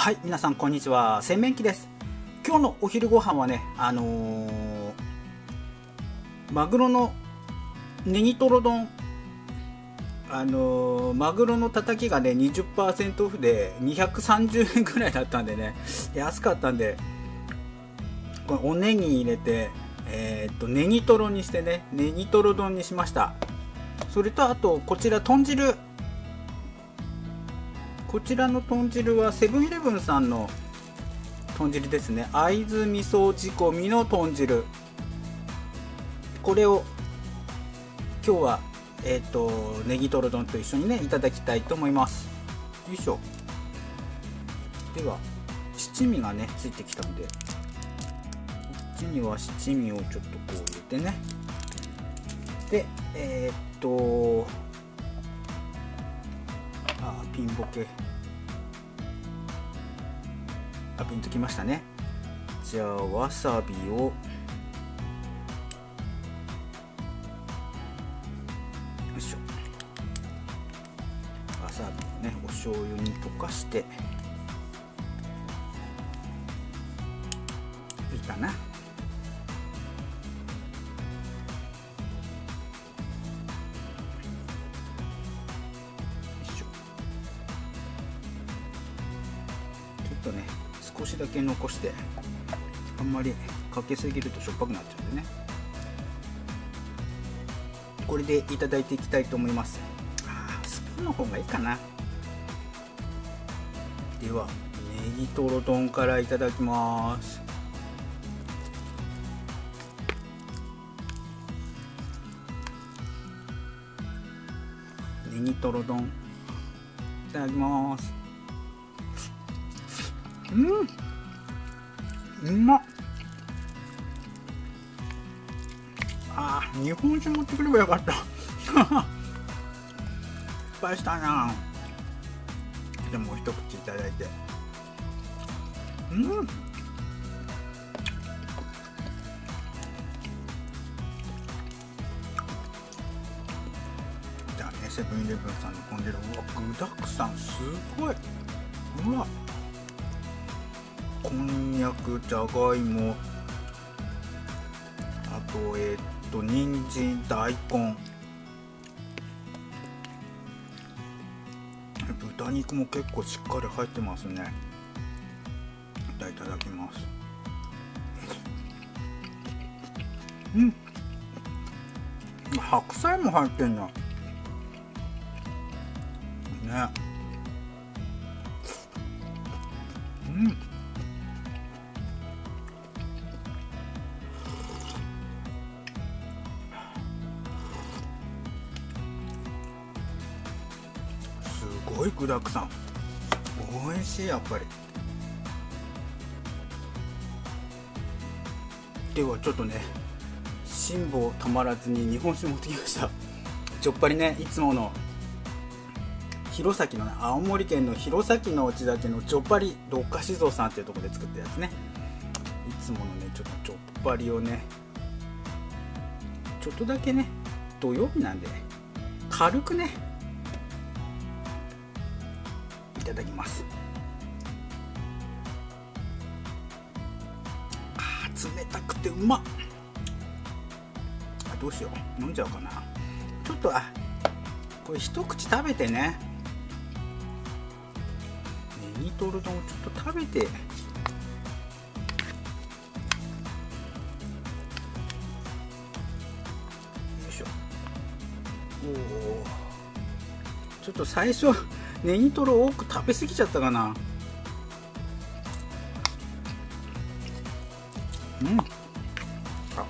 はい皆さんこんにちは。洗面器です。今日のお昼ご飯はねあのー、マグロのネギトロ丼。あのー、マグロのたたきがね20%オフで230円ぐらいだったんでね安かったんでこれおネギ入れてえー、っとネギトロにしてねネギトロ丼にしました。それとあとこちら豚汁。こちらの豚汁はセブンイレブンさんの豚汁ですね。会津味噌仕込みの豚汁。これを今日はえっ、ー、とネギトロ丼と一緒にねいただきたいと思います。よいしょ。では七味がねついてきたんで。こっちには七味をちょっとこう入れてね。でえっ、ー、とピンボケ。あピンときましたね。じゃあわさびを。よいしょ。わさびをねお醤油に溶かして。とね少しだけ残してあんまりかけすぎるとしょっぱくなっちゃうんでね。これでいただいていきたいと思います。あスプーンの方がいいかな。ではネギトロ丼からいただきます。ネギトロ丼いただきます。うん。うまっ。あー日本酒持ってくればよかった。失敗したな。でも一口いただいて。うん。じゃあねセブンイレブンさんのコンデルうわ具だくさんすごい。うわこんにゃくじゃがいも。あとえー、っと人参大根。豚肉も結構しっかり入ってますね。いただきます。うん。白菜も入ってんだね。うん。ごい具だくさん。美味しいやっぱり。ではちょっとね辛抱たまらずに日本酒持ってきました。ちょっぱりねいつもの弘前のね青森県の弘前の内酒のちょっぱり六花酒造さんっていうところで作ったやつね。いつものねちょっとちょっぱりをねちょっとだけね土曜日なんで軽くねただきます。あ冷たくてうまっ。どうしよう。飲んじゃおうかな。ちょっとあこれ一口食べてね。ネギトロ丼をちょっと食べて。よいしょ。おおちょっと最初ネギトロ多く食べ過ぎちゃったかな。うん。あ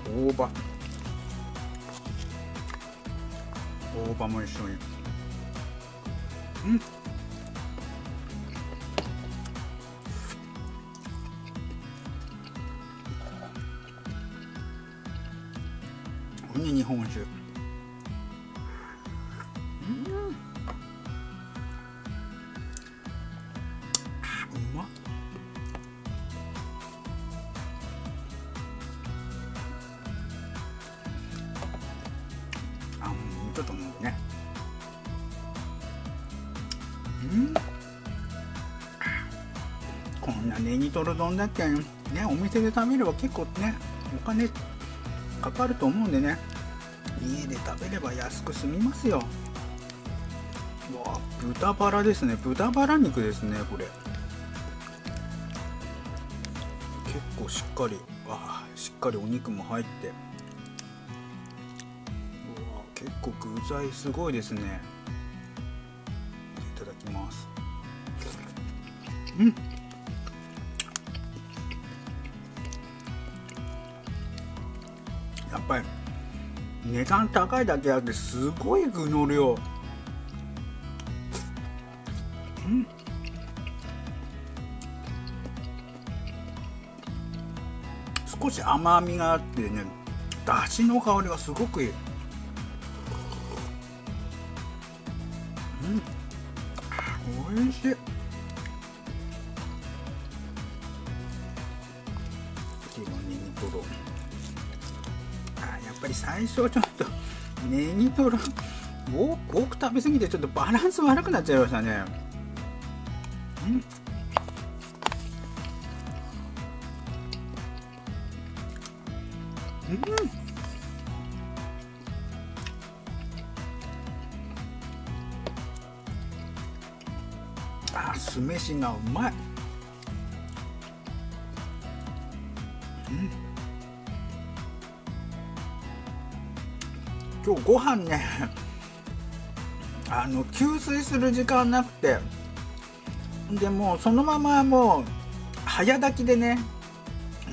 大葉。大葉も一緒に。うん。日本酒。ちょネギトロ丼だってねお店で食べれば結構ねお金かかると思うんでね。家で食べれば安く済みますよ。うわ豚バラですね。豚バラ肉ですねこれ。結構しっかりわしっかりお肉も入って。うわ結構具材すごいですね。いただきます。うん。ぱり値段高いだけあってすごい具の量。うん。少し甘みがあってねだしの香りがすごくいい。うん。おいしい。今ネギトロあやっぱり最初ちょっとネギトロ多く多く食べ過ぎてちょっとバランス悪くなっちゃいましたね。うん。うん。あ酢飯がうまい。今日ご飯ねあの給水する時間なくてでもうそのままもう早炊きでね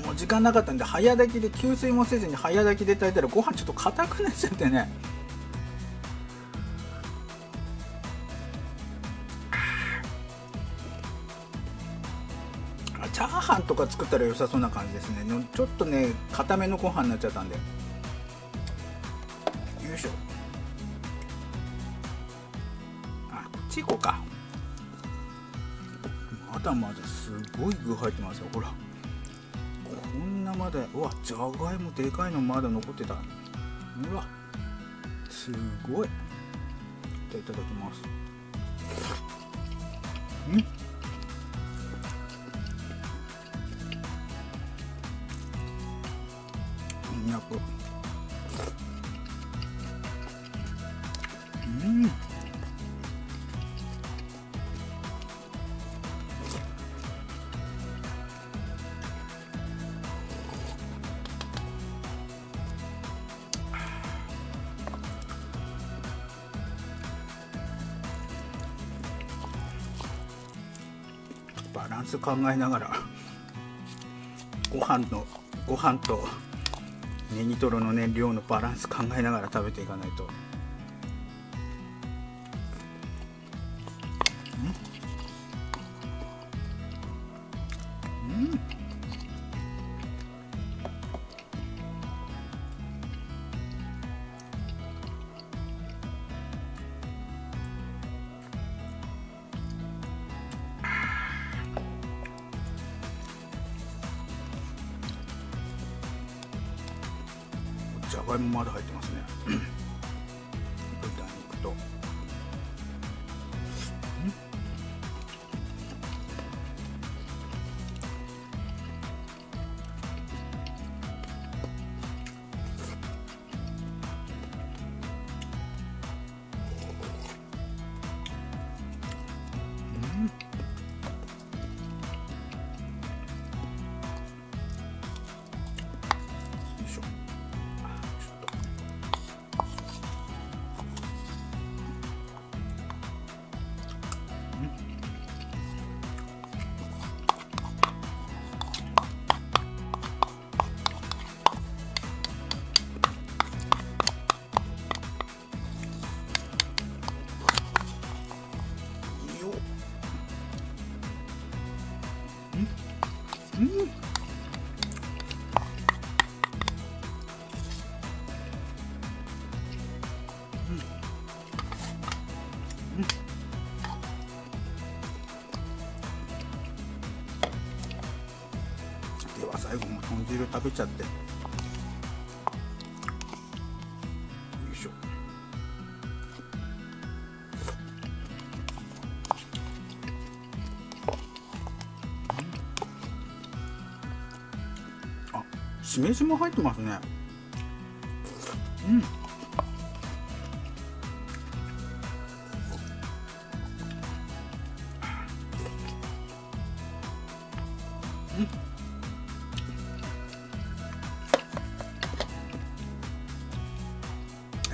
もう時間なかったんで早炊きで給水もせずに早炊きで炊いたらご飯ちょっと硬くなっちゃってね。チャーハンとか作ったら良さそうな感じですね。ちょっとね固めのご飯になっちゃったんで。よいしょ。あこっち行こうか。まだまだすごい具入ってますよ。ほら。こんなまだうわじゃがいもでかいのまだ残ってた。うわ。すごい。じゃいただきます。うん。ランス考えながらご飯のご飯とネギトロのね量のバランス考えながら食べていかないと。ゃがいもまだ入ってますね。に食べちゃって。よいしょ。あしめじも入ってますね。うん。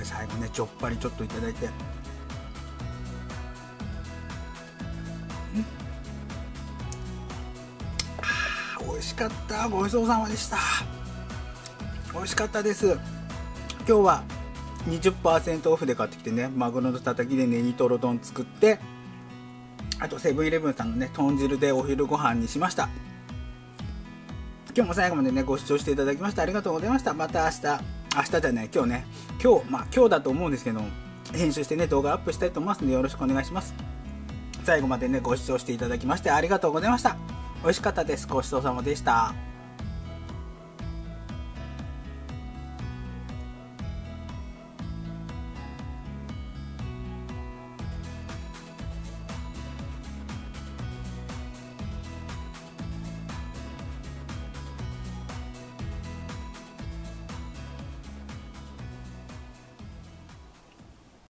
最後ねちょっぱりちょっといただいて。美味しかった。ごちそうさまでした。美味しかったです。今日は20%オフで買ってきてねマグロのたたきでネギトロ丼作ってあとセブンイレブンさんのね豚汁でお昼ご飯にしました。今日も最後までねご視聴していただきましてありがとうございました。また明日。明日じゃない今日ね。今日まあ今日だと思うんですけど編集してね動画アップしたいと思いますのでよろしくお願いします。最後までねご視聴していただきましてありがとうございました。美味しかったです。ごちそうさまでした。